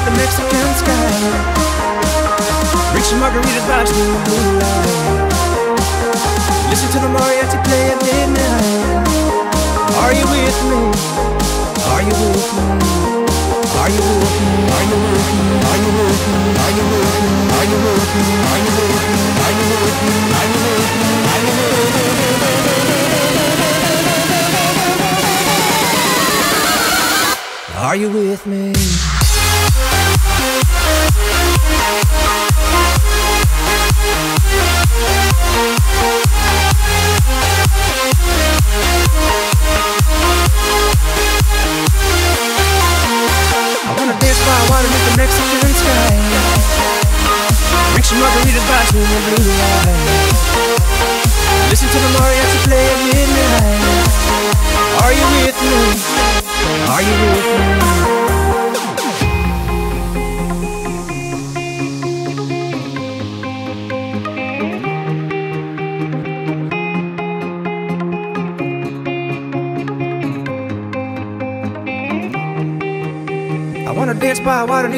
Beneath the Mexican sky. Some margaritas swinging blue lights. Listen to the mariachi play at midnight. Are you with me? Are you with me? Are you with me? Are you with me? Are you with me? Are you with me? Are you with me? Are you with me? Are you with me? Are you with me? Are you with me? Are you with me? Mexican sky. Drink some margaritas by swinging blue lights.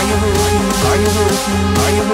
Are you hurting? Are you hurting? Are you hurting?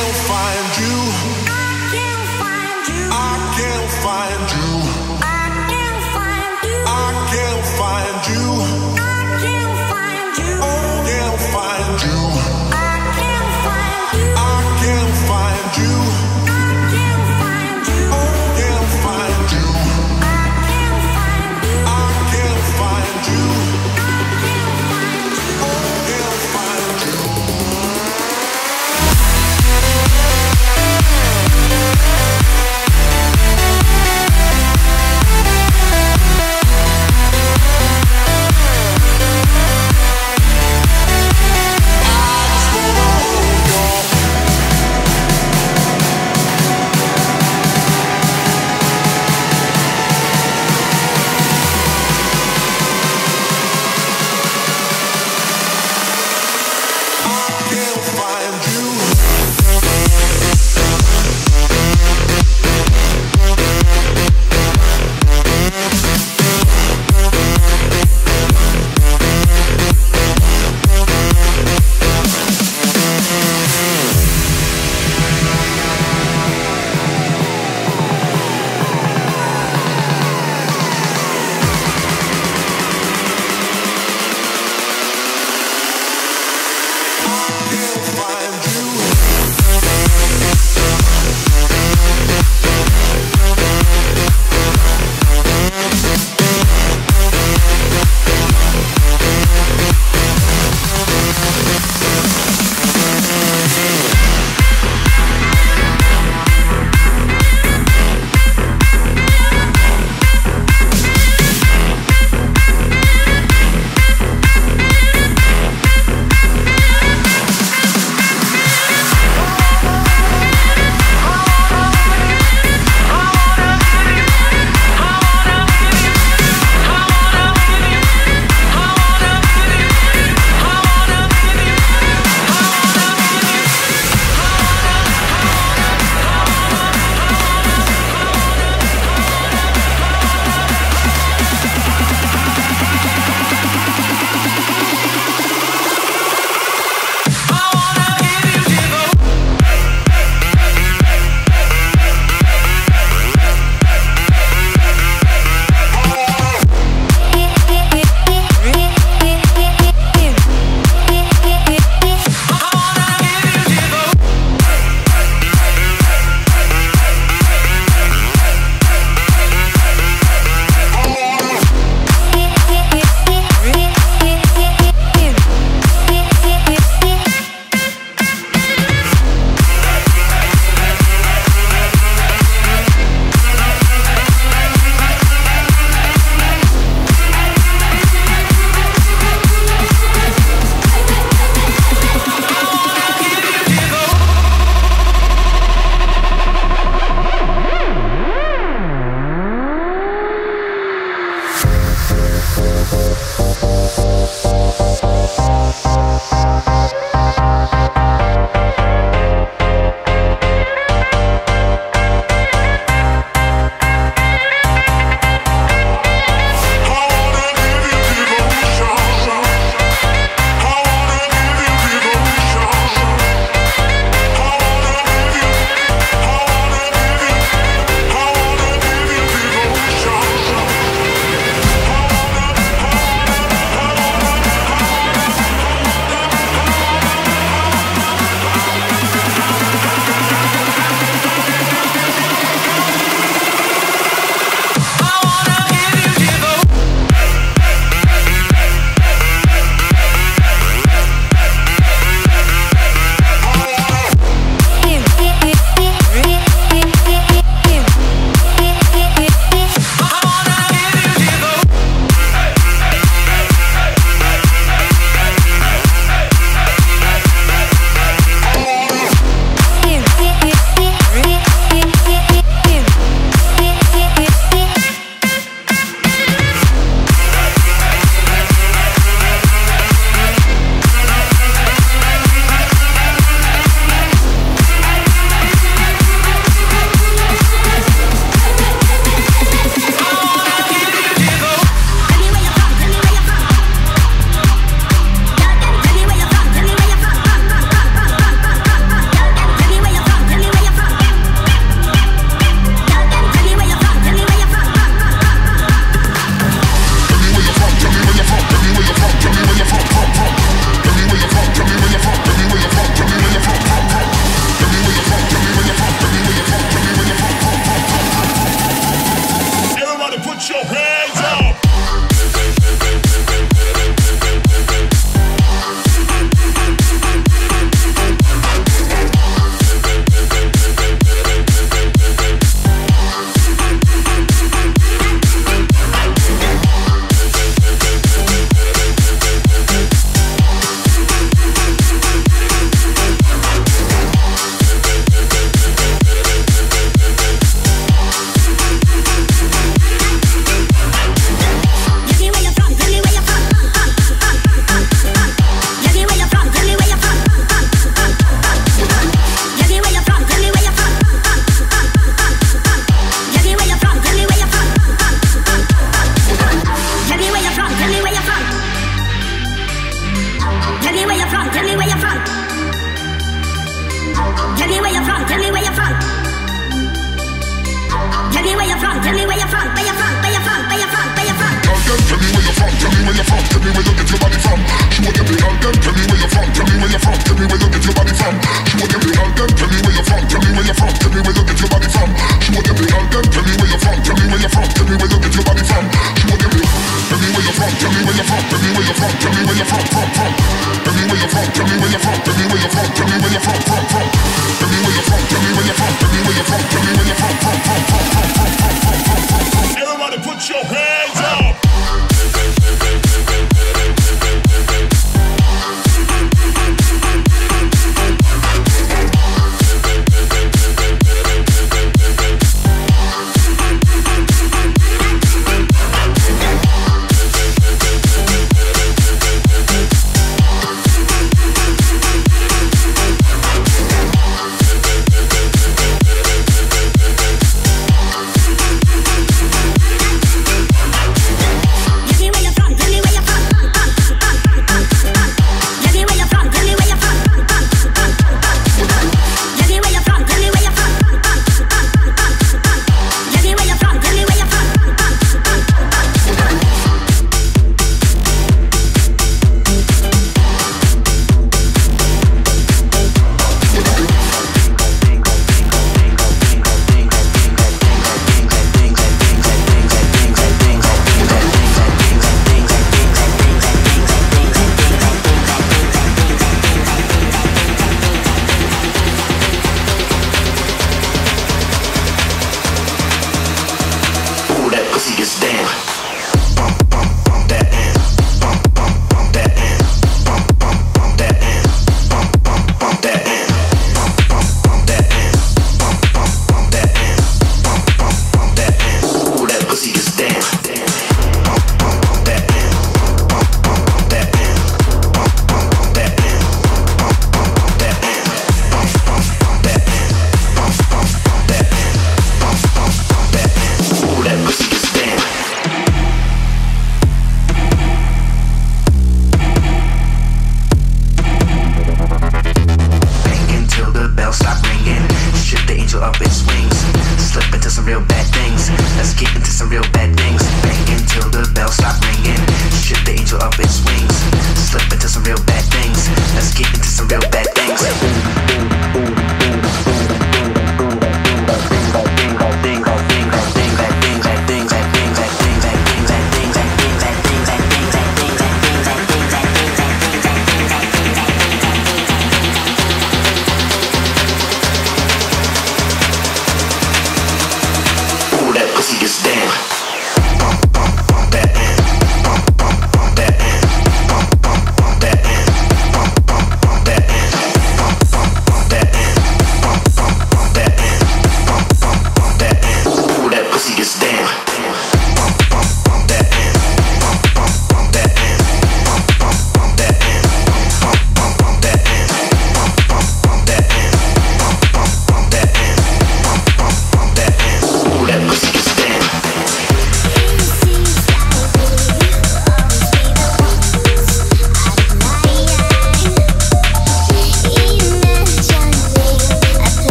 will find you.